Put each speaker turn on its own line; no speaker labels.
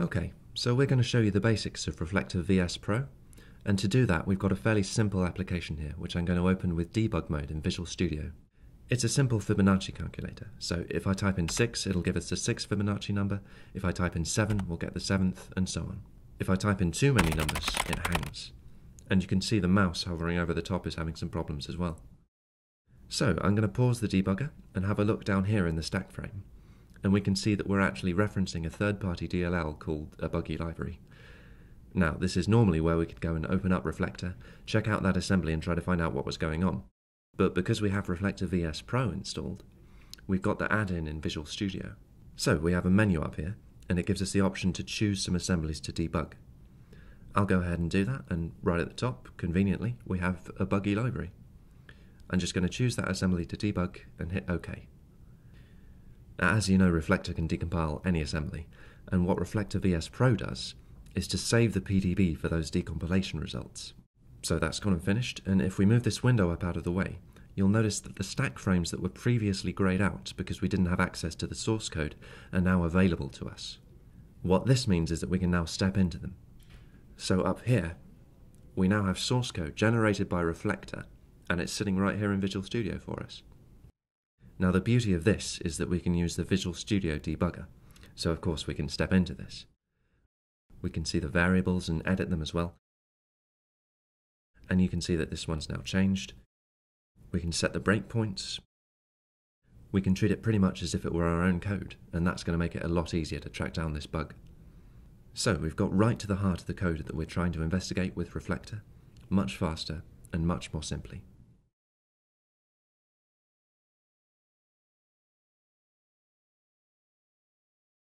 Okay, so we're going to show you the basics of Reflector VS Pro. And to do that, we've got a fairly simple application here, which I'm going to open with debug mode in Visual Studio. It's a simple Fibonacci calculator. So if I type in 6, it'll give us the 6th Fibonacci number. If I type in 7, we'll get the 7th, and so on. If I type in too many numbers, it hangs. And you can see the mouse hovering over the top is having some problems as well. So I'm going to pause the debugger and have a look down here in the stack frame. And we can see that we're actually referencing a third-party DLL called a buggy library. Now, this is normally where we could go and open up Reflector, check out that assembly and try to find out what was going on. But because we have Reflector VS Pro installed, we've got the add-in in Visual Studio. So we have a menu up here, and it gives us the option to choose some assemblies to debug. I'll go ahead and do that, and right at the top, conveniently, we have a buggy library. I'm just going to choose that assembly to debug and hit OK. As you know, Reflector can decompile any assembly, and what Reflector VS Pro does is to save the PDB for those decompilation results. So that's gone and finished, and if we move this window up out of the way, you'll notice that the stack frames that were previously grayed out because we didn't have access to the source code are now available to us. What this means is that we can now step into them. So up here, we now have source code generated by Reflector, and it's sitting right here in Visual Studio for us. Now the beauty of this is that we can use the Visual Studio debugger, so of course we can step into this. We can see the variables and edit them as well. And you can see that this one's now changed, we can set the breakpoints. We can treat it pretty much as if it were our own code, and that's going to make it a lot easier to track down this bug. So we've got right to the heart of the code that we're trying to investigate with Reflector, much faster and much more simply.